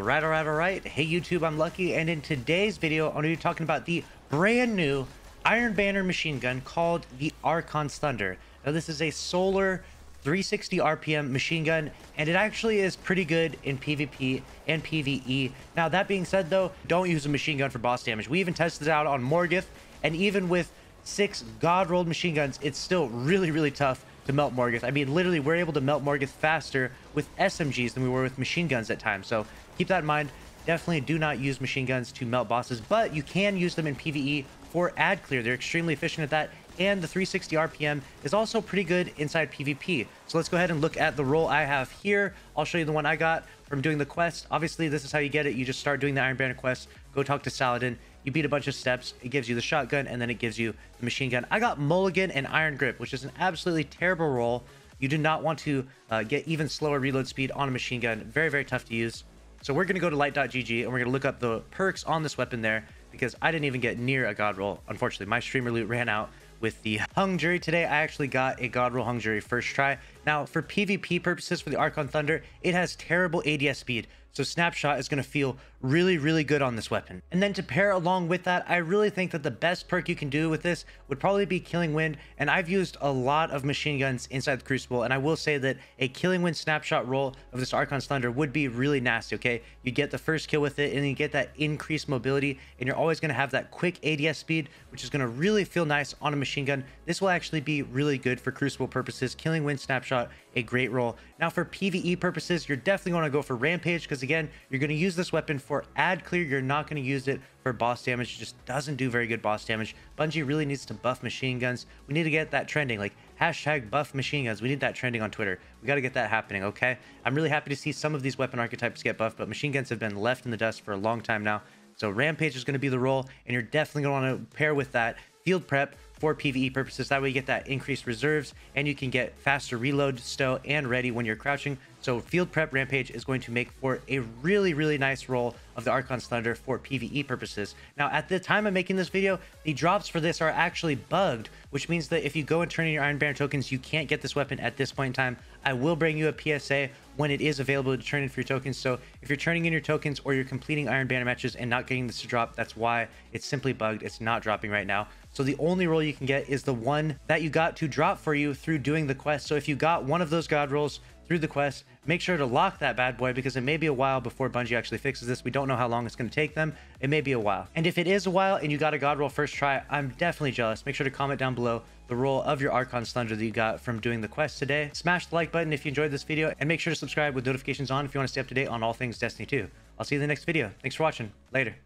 Alright, alright, alright. Hey YouTube, I'm Lucky, and in today's video, I'm going to be talking about the brand new Iron Banner machine gun called the Archon's Thunder. Now this is a solar 360 RPM machine gun, and it actually is pretty good in PvP and PvE. Now that being said though, don't use a machine gun for boss damage. We even tested it out on Morgeth, and even with six god rolled machine guns, it's still really, really tough to melt Morgeth. I mean, literally, we're able to melt Morgeth faster with SMGs than we were with machine guns at times. So keep that in mind. Definitely do not use machine guns to melt bosses, but you can use them in PvE for ad clear. They're extremely efficient at that. And the 360 RPM is also pretty good inside PvP. So let's go ahead and look at the roll I have here. I'll show you the one I got from doing the quest. Obviously, this is how you get it. You just start doing the Iron Banner quest, go talk to Saladin, you beat a bunch of steps, it gives you the shotgun, and then it gives you the machine gun. I got Mulligan and Iron Grip, which is an absolutely terrible roll. You do not want to uh, get even slower reload speed on a machine gun. Very, very tough to use. So we're going to go to light.gg and we're going to look up the perks on this weapon there because I didn't even get near a god roll. Unfortunately, my streamer loot ran out with the hung jury today. I actually got a god roll hung jury first try. Now, for PvP purposes for the Archon Thunder, it has terrible ADS speed. So Snapshot is going to feel really, really good on this weapon. And then to pair along with that, I really think that the best perk you can do with this would probably be Killing Wind. And I've used a lot of machine guns inside the Crucible. And I will say that a Killing Wind Snapshot roll of this Archon's Thunder would be really nasty, okay? You get the first kill with it and you get that increased mobility. And you're always going to have that quick ADS speed, which is going to really feel nice on a machine gun. This will actually be really good for Crucible purposes. Killing Wind Snapshot, a great roll. Now for PvE purposes, you're definitely going to go for Rampage because again, you're going to use this weapon for ad clear. You're not going to use it for boss damage. It just doesn't do very good boss damage. Bungie really needs to buff machine guns. We need to get that trending. Like hashtag buff machine guns. We need that trending on Twitter. We got to get that happening, okay? I'm really happy to see some of these weapon archetypes get buffed, but machine guns have been left in the dust for a long time now. So Rampage is going to be the roll, and you're definitely going to want to pair with that field prep for PvE purposes. That way you get that increased reserves and you can get faster reload, stow, and ready when you're crouching. So Field Prep Rampage is going to make for a really, really nice roll of the Archon's Thunder for PvE purposes. Now, at the time of making this video, the drops for this are actually bugged, which means that if you go and turn in your Iron Banner tokens, you can't get this weapon at this point in time. I will bring you a PSA when it is available to turn in for your tokens. So if you're turning in your tokens or you're completing Iron Banner matches and not getting this to drop, that's why it's simply bugged. It's not dropping right now. So the only roll you can get is the one that you got to drop for you through doing the quest. So if you got one of those god rolls through the quest, make sure to lock that bad boy because it may be a while before Bungie actually fixes this. We don't know how long it's going to take them. It may be a while. And if it is a while and you got a god roll first try, I'm definitely jealous. Make sure to comment down below the roll of your Archon's Thunder that you got from doing the quest today. Smash the like button if you enjoyed this video and make sure to subscribe with notifications on if you want to stay up to date on all things Destiny 2. I'll see you in the next video. Thanks for watching. Later.